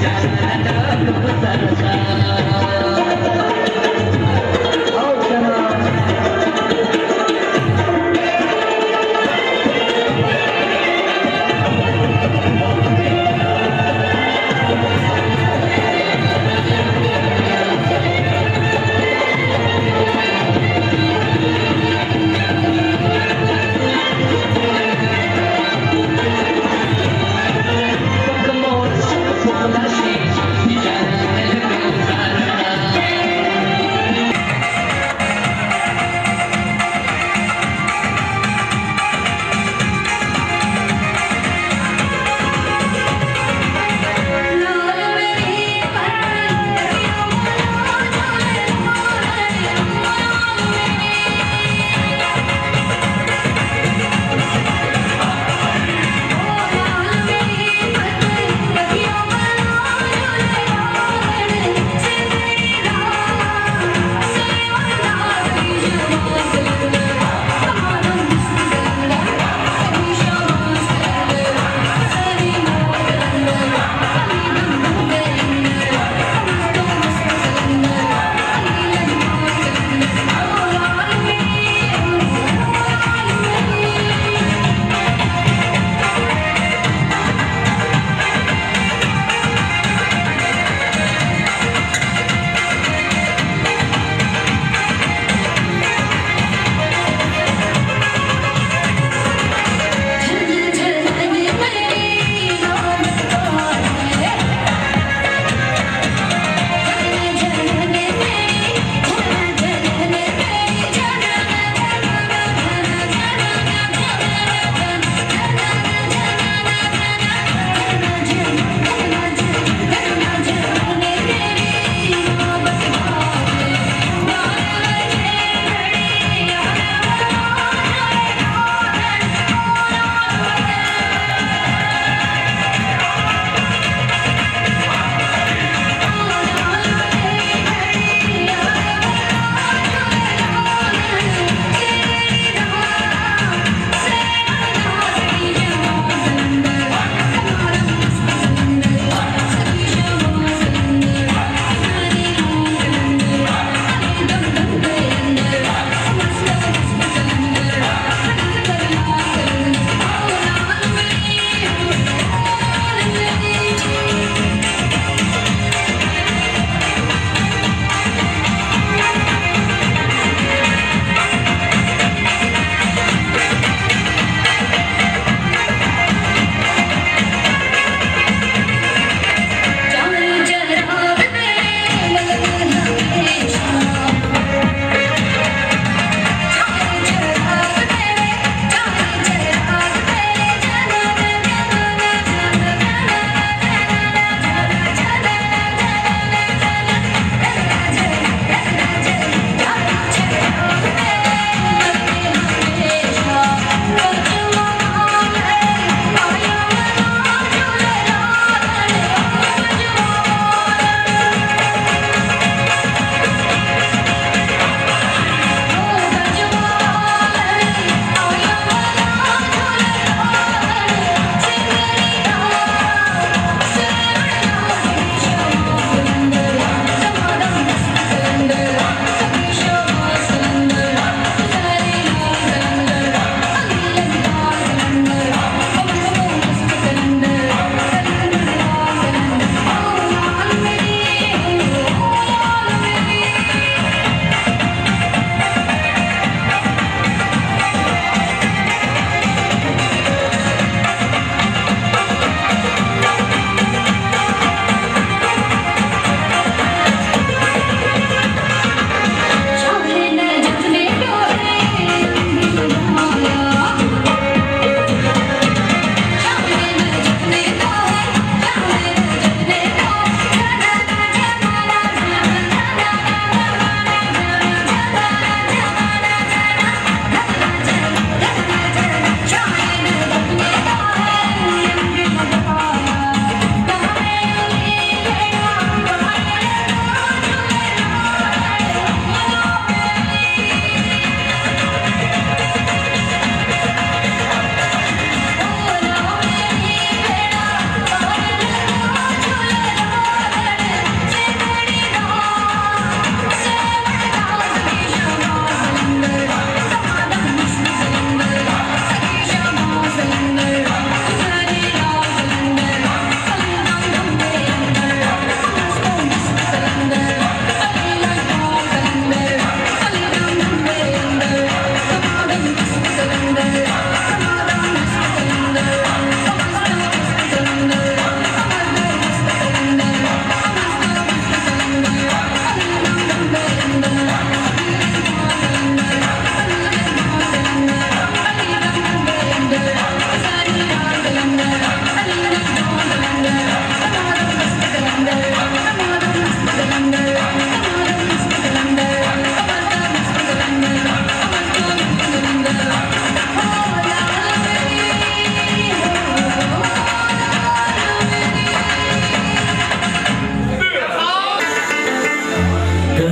Janana Janana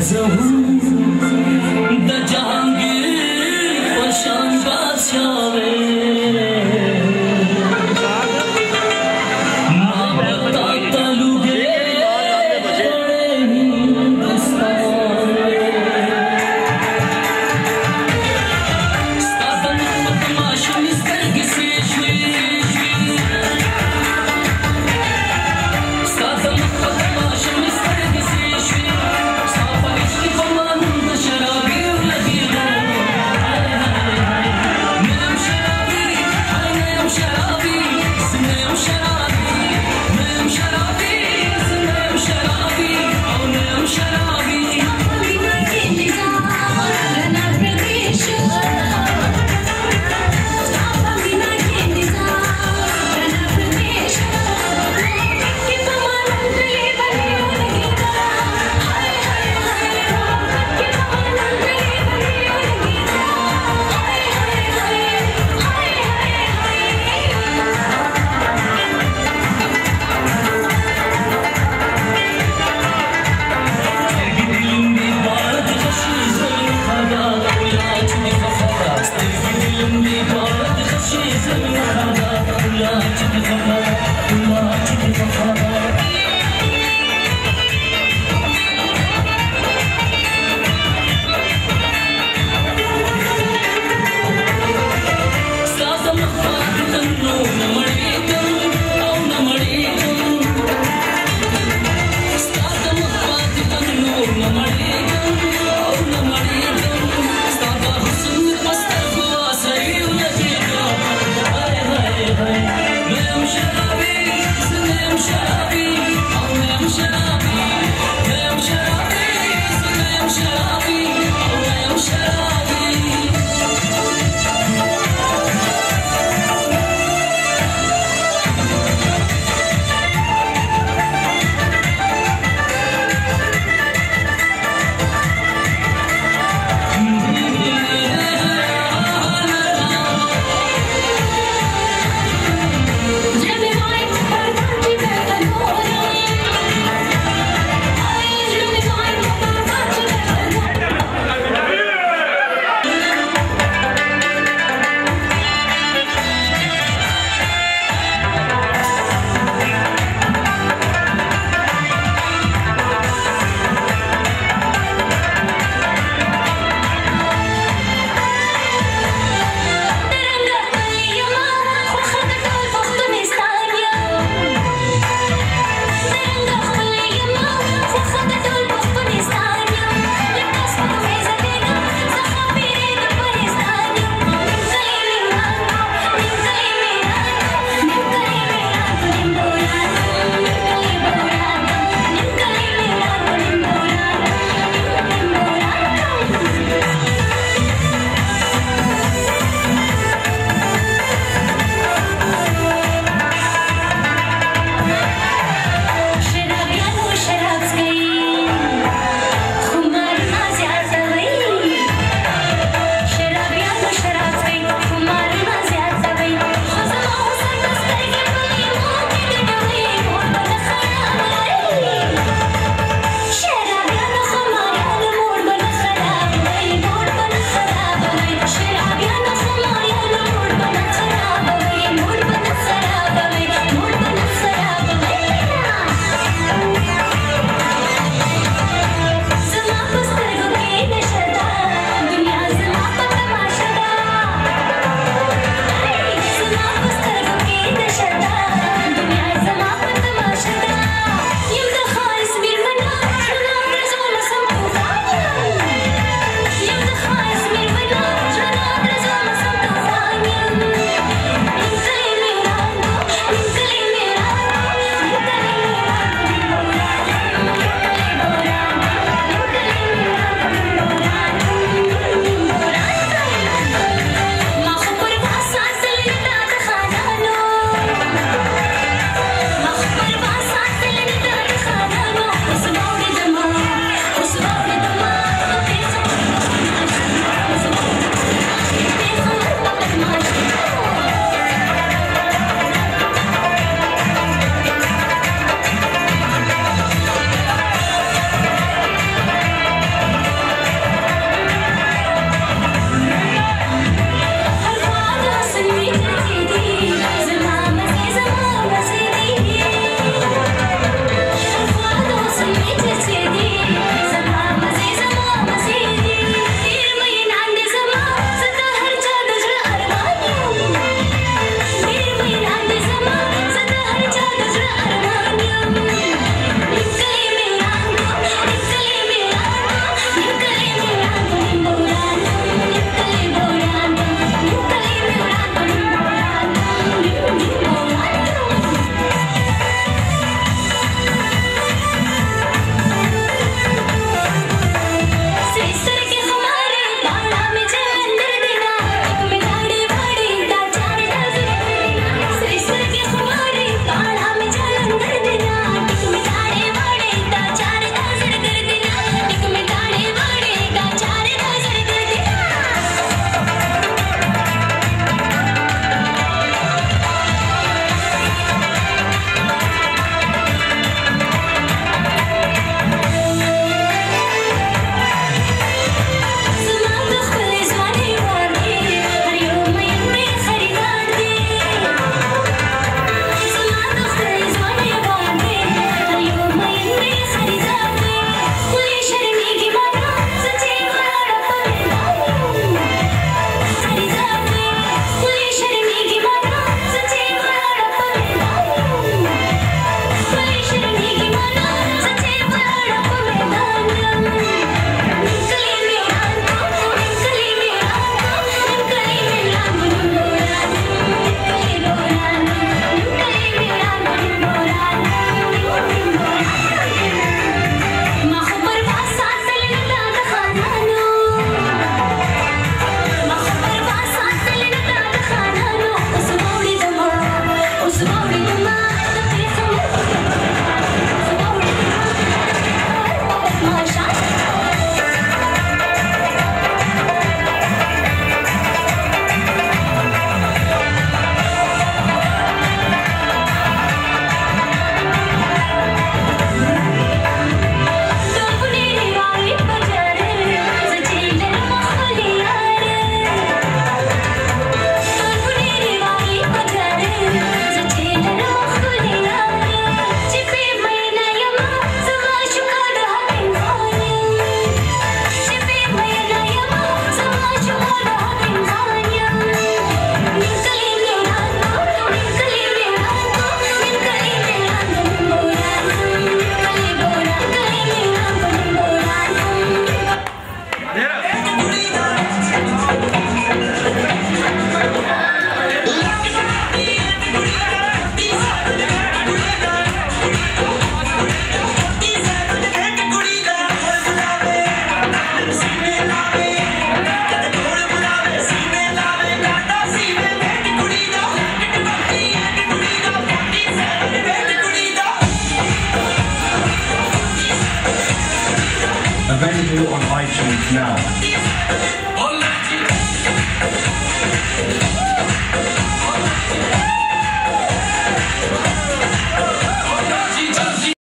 razão